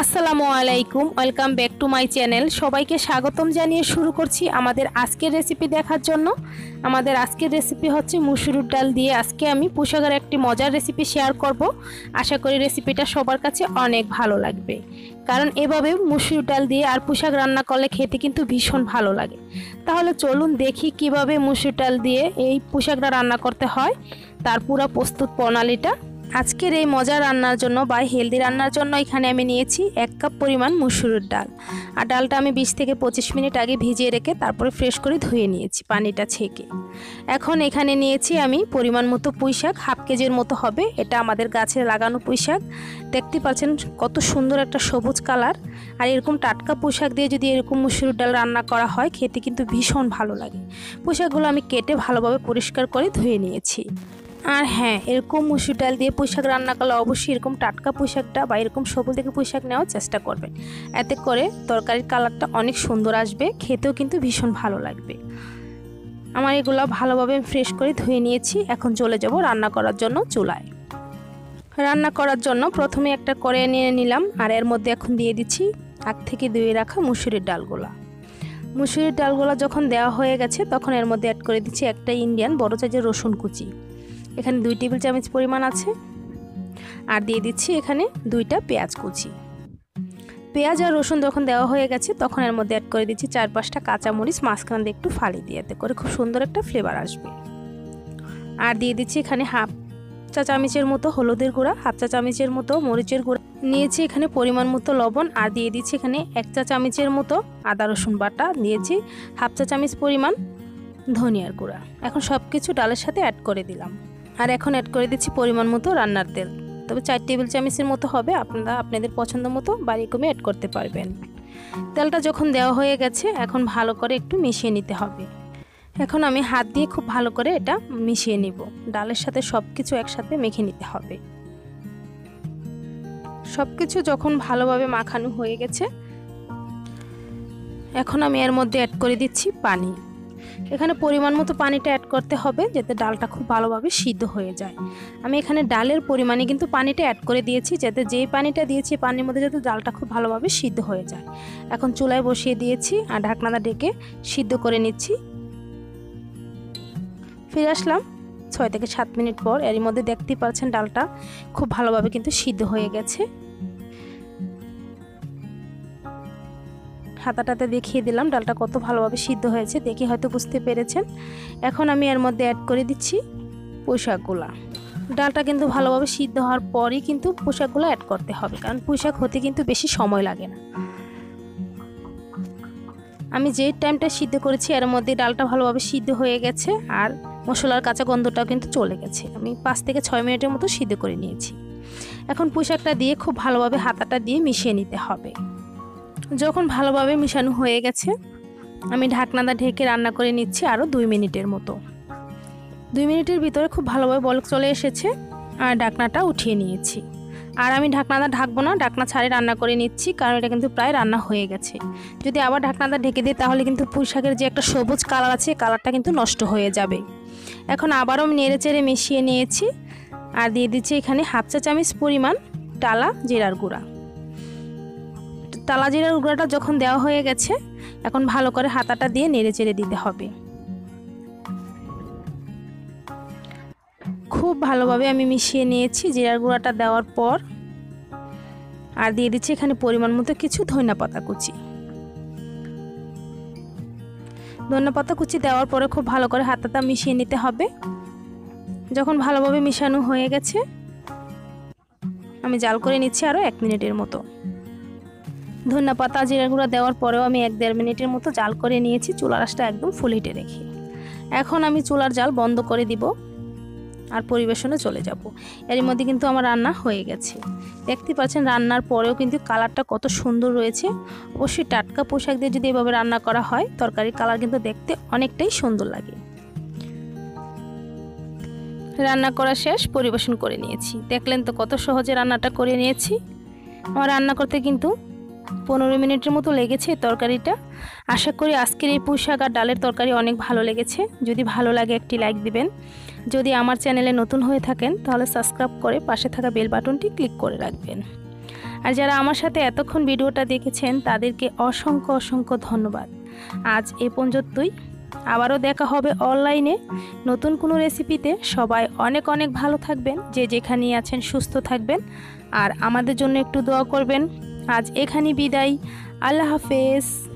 আসসালামু আলাইকুম, welcome back to my channel. সবাইকে স্বাগতম জানিয়ে শুরু করছি আমাদের আজকের রেসিপি দেখার জন্য। আমাদের আজকের রেসিপি হচ্ছে মুসুরির ডাল দিয়ে আজকে আমি পোশাকের একটি মজার রেসিপি শেয়ার করব। আশা করি রেসিপিটা সবার কাছে অনেক ভালো লাগবে। কারণ এভাবে মুসুর ডাল দিয়ে আর পোশাক রান্না করলে খেতে কিন্তু ভীষণ ভালো লাগে। তাহলে চলুন দেখি কীভাবে মুসুর ডাল দিয়ে এই পোশাকটা রান্না করতে হয়। তার পুরো প্রস্তুত প্রণালীটা আজকের এই মজা রান্নার জন্য বা হেলদি রান্নার জন্য এখানে আমি নিয়েছি এক কাপ পরিমাণ মুসুরের ডাল। আর ডালটা আমি বিশ থেকে পঁচিশ মিনিট আগে ভিজিয়ে রেখে তারপরে ফ্রেশ করে ধুয়ে নিয়েছি পানিটা ছেঁকে। এখন এখানে নিয়েছি আমি পরিমাণ মতো পুঁই শাক, হাফ কেজির মতো হবে। এটা আমাদের গাছে লাগানো পুঁই শাক। দেখতে পাচ্ছেন কত সুন্দর একটা সবুজ কালার। আর এরকম টাটকা পুঁই শাক দিয়ে যদি এরকম মুসুরির ডাল রান্না করা হয়, খেতে কিন্তু ভীষণ ভালো লাগে। পুঁই শাকগুলো আমি কেটে ভালোভাবে পরিষ্কার করে ধুয়ে নিয়েছি। আর হ্যাঁ এরকম মুসুর ডাল দিয়ে পোশাক রান্না করলে অবশ্যই এরকম টাটকা পোশাকটা বা এরকম সবুজ থেকে পোশাক নেওয়ার চেষ্টা করবেন। এতে করে তরকারির কালারটা অনেক সুন্দর আসবে, খেতেও কিন্তু ভীষণ ভালো লাগবে। আমার এগুলো ভালোভাবে ফ্রেশ করে ধুয়ে নিয়েছি, এখন চলে যাব রান্না করার জন্য চুলায়। রান্না করার জন্য প্রথমে একটা করে নিয়ে নিলাম, আর এর মধ্যে এখন দিয়ে দিচ্ছি আগ থেকে ধুয়ে রাখা মুসুরির ডালগুলা। মুসুরির ডালগুলো যখন দেওয়া হয়ে গেছে, তখন এর মধ্যে অ্যাড করে দিচ্ছি একটা ইন্ডিয়ান বড় চাইজের রসুন কুচি। এখানে দুই টেবিল চামচ পরিমাণ আছে। আর দিয়ে দিচ্ছি এখানে দুইটা পেঁয়াজ কুচি। পেঁয়াজ আর রসুন যখন দেওয়া হয়ে গেছে, তখন এর মধ্যে অ্যাড করে দিচ্ছি চার পাঁচটা কাঁচামরিচ, মাঝখান দিয়ে একটু ফালি দিয়ে এতে করে খুব সুন্দর একটা ফ্লেভার আসবে। আর দিয়ে দিচ্ছি এখানে হাফ চা চামচের মতো হলুদের গুঁড়া, হাফ চা চামচের মতো মরিচের গুঁড়া। নিয়েছি এখানে পরিমাণ মতো লবণ, আর দিয়ে দিচ্ছি এখানে এক চা চামচের মতো আদা রসুন বাটা। নিয়েছি হাফ চা চামচ পরিমাণ ধনিয়ার গুঁড়া। এখন সব কিছু ডালের সাথে অ্যাড করে দিলাম। আর এখন অ্যাড করে দিচ্ছি পরিমাণ মতো রান্নার তেল। তবে চার টেবিল চামচের মতো হবে, আপনারা আপনাদের পছন্দ মতো বাড়ি কমে অ্যাড করতে পারবেন। তেলটা যখন দেওয়া হয়ে গেছে, এখন ভালো করে একটু মিশিয়ে নিতে হবে। এখন আমি হাত দিয়ে খুব ভালো করে এটা মিশিয়ে নিব। ডালের সাথে সব কিছু একসাথে মেখে নিতে হবে। সব কিছু যখন ভালোভাবে মাখানো হয়ে গেছে, এখন আমি এর মধ্যে অ্যাড করে দিচ্ছি পানি। এখানে পরিমাণ মতো পানিটা অ্যাড করতে হবে যাতে ডালটা খুব ভালোভাবে সিদ্ধ হয়ে যায়। আমি এখানে ডালের পরিমাণে কিন্তু পানিটা অ্যাড করে দিয়েছি যাতে যেই পানিটা দিয়েছি পানির মধ্যে যাতে ডালটা খুব ভালোভাবে সিদ্ধ হয়ে যায়। এখন চুলায় বসিয়ে দিয়েছি আর ঢাকনাটা ডেকে সিদ্ধ করে নিচ্ছি। ফিরে আসলাম ছয় থেকে সাত মিনিট পর। এরই মধ্যে দেখতেই পাচ্ছেন ডালটা খুব ভালোভাবে কিন্তু সিদ্ধ হয়ে গেছে। হাতাটাতে দেখিয়ে দিলাম। ডালটা কত ভালোভাবে সিদ্ধ হয়েছে, দেখে হয়তো বুঝতে পেরেছেন। এখন আমি এর মধ্যে অ্যাড করে দিচ্ছি পোশাকগুলা। ডালটা কিন্তু ভালোভাবে সিদ্ধ হওয়ার পরই কিন্তু পোশাকগুলো অ্যাড করতে হবে, কারণ পোশাক হতে কিন্তু বেশি সময় লাগে না। আমি যে টাইমটা সিদ্ধ করেছি, এর মধ্যে ডালটা ভালোভাবে সিদ্ধ হয়ে গেছে, আর মশলার কাঁচা গন্ধটাও কিন্তু চলে গেছে। আমি পাঁচ থেকে ছয় মিনিটের মতো সিদ্ধ করে নিয়েছি। এখন পোশাকটা দিয়ে খুব ভালোভাবে হাতাটা দিয়ে মিশিয়ে নিতে হবে। যখন ভালোভাবে মিশানো হয়ে গেছে, আমি ঢাকনাটা ঢেকে রান্না করে নিচ্ছি আরও দুই মিনিটের মতো। দুই মিনিটের ভিতরে খুব ভালোভাবে বলক চলে এসেছে আর ঢাকনাটা উঠিয়ে নিয়েছি। আর আমি ঢাকনাটা ঢাকবো না, ঢাকনা ছাড়ে রান্না করে নিচ্ছি, কারণ এটা কিন্তু প্রায় রান্না হয়ে গেছে। যদি আবার ঢাকনাটা ঢেকে দিই, তাহলে কিন্তু পুঁইশাকের যে একটা সবুজ কালার আছে কালারটা কিন্তু নষ্ট হয়ে যাবে। এখন আবারও নেড়ে চেড়ে মিশিয়ে নিয়েছি। আর দিয়ে দিচ্ছি এখানে হাফ চা চামচ পরিমাণ টালা জিরার গুঁড়া। টালা জিরার গুঁড়াটা যখন দেওয়া হয়ে গেছে, এখন ভালো করে হাতাটা দিয়ে নেড়ে চেড়ে দিতে হবে। খুব ভালোভাবে আমি মিশিয়ে নিয়েছি জিরার গুঁড়াটা দেওয়ার পর, আর দিয়ে দিচ্ছি এখানে পরিমাণ মতো কিছু ধনিয়া পাতা কুচি। ধনিয়া পাতা কুচি দেওয়ার পরে খুব ভালো করে হাতাটা মিশিয়ে নিতে হবে। যখন ভালোভাবে মিশানো হয়ে গেছে, আমি জাল করে নিচ্ছি আরও এক মিনিটের মতো। ধনিয়া পাতা জিরা গুঁড়া দেওয়ার পরেও আমি এক দেড় মিনিটের মতো জাল করে নিয়েছি, চুলার আঁচটা একদম ফুল হিটে রেখে। এখন আমি চুলার জাল বন্ধ করে দিব আর পরিবেশনে চলে যাব। এর মধ্যে কিন্তু আমার রান্না হয়ে গেছে। দেখতে পাচ্ছেন রান্নার পরেও কিন্তু কালারটা কত সুন্দর রয়েছে। অবশ্যই টাটকা পোশাক দিয়ে যদি এভাবে রান্না করা হয়, তরকারির কালার কিন্তু দেখতে অনেকটাই সুন্দর লাগে। রান্না করা শেষ, পরিবেশন করে নিয়েছি। দেখলেন তো কত সহজে রান্নাটা করে নিয়েছি। আমার রান্না করতে কিন্তু পনেরো মিনিটের মতো লেগেছে তরকারিটা। আশা করি আজকের এই পুঁই শাক আর ডালের তরকারি অনেক ভালো লেগেছে। যদি ভালো লাগে একটি লাইক দিবেন। যদি আমার চ্যানেলে নতুন হয়ে থাকেন, তাহলে সাবস্ক্রাইব করে পাশে থাকা বেল বাটনটি ক্লিক করে রাখবেন। আর যারা আমার সাথে এতক্ষণ ভিডিওটা দেখেছেন, তাদেরকে অসংখ্য অসংখ্য ধন্যবাদ। আজ এ পর্যন্তই। আবারও দেখা হবে অনলাইনে নতুন কোনো রেসিপিতে। সবাই অনেক অনেক ভালো থাকবেন। যে যেখানেই আছেন, সুস্থ থাকবেন। আর আমাদের জন্য একটু দোয়া করবেন। আজ এখানে বিদায়। আল্লাহ হাফেজ।